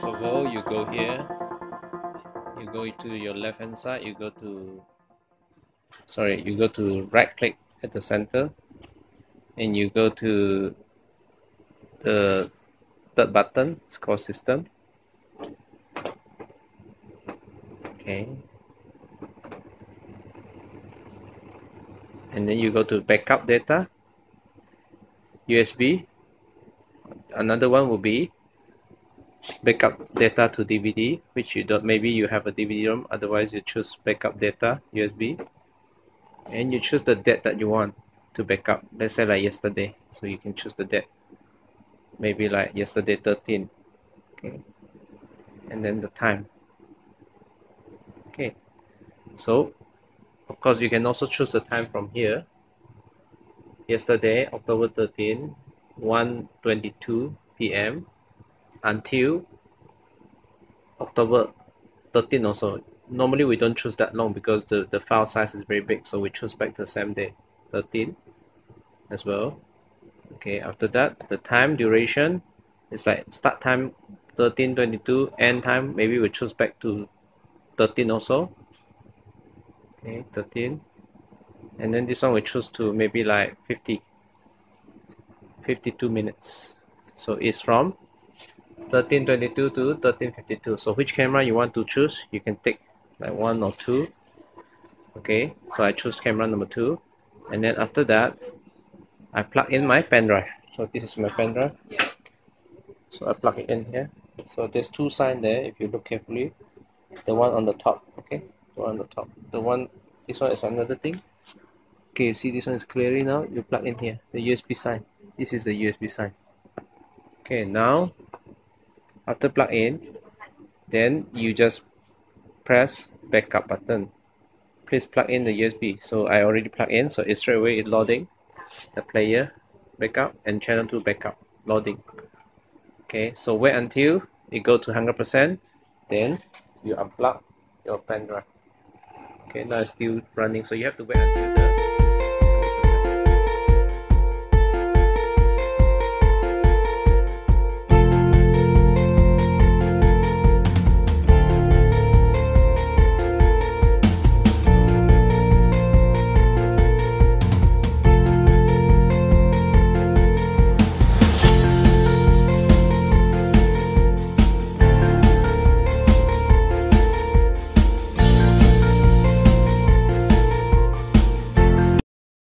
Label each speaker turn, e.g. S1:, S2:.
S1: So go all you go here. You go to your left hand side you go to sorry you go to right click at the center and you go to the third button it's called system. Okay. And then you go to backup data USB another one will be backup data to DVD which you don't maybe you have a DVD ROM otherwise you choose backup data USB and you choose the date that you want to backup. Let's say like yesterday so you can choose the date. Maybe like yesterday 13 okay and then the time okay. So of course you can also choose the time from here. Yesterday October 13 1:22 p.m. until October 13 also normally we don't choose that long because the, the file size is very big so we choose back to the same day 13 as well. Okay after that the time duration is like start time 1322 end time maybe we choose back to 13 also okay 13 and then this one we choose to maybe like 50 52 minutes. So it's from 1322 to 1352 so which camera you want to choose you can take like one or two. Okay so I choose camera number two. And then after that I plug in my pen drive. So this is my pen drive. So I plug it in here. So there's two sign there if you look carefully. The one on the top okay? The one on the top. The one this one is another thing. Okay see this one is clearly now? You plug in here the USB sign. This is the USB sign. Okay now after plug in then you just press backup button. Please plug in the USB so I already plug in so it's straight away it's loading the player backup and channel 2 backup loading. Okay so wait until it go to 100% then you unplug your pen drive. Okay now it's still running so you have to wait until